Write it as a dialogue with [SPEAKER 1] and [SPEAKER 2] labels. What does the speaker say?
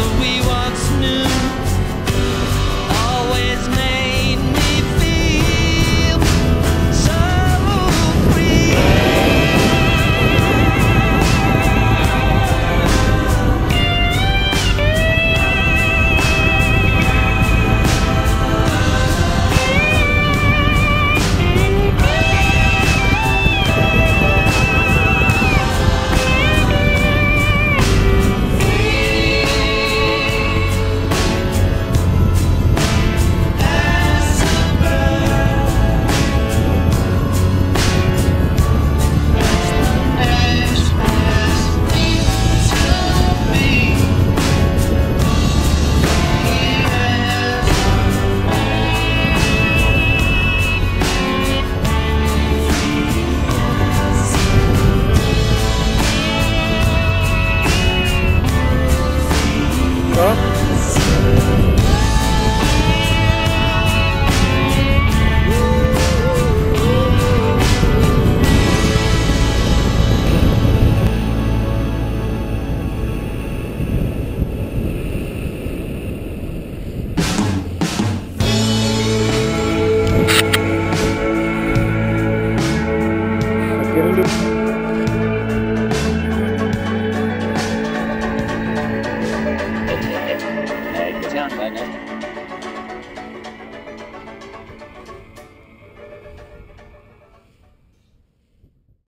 [SPEAKER 1] that we once Down
[SPEAKER 2] by now.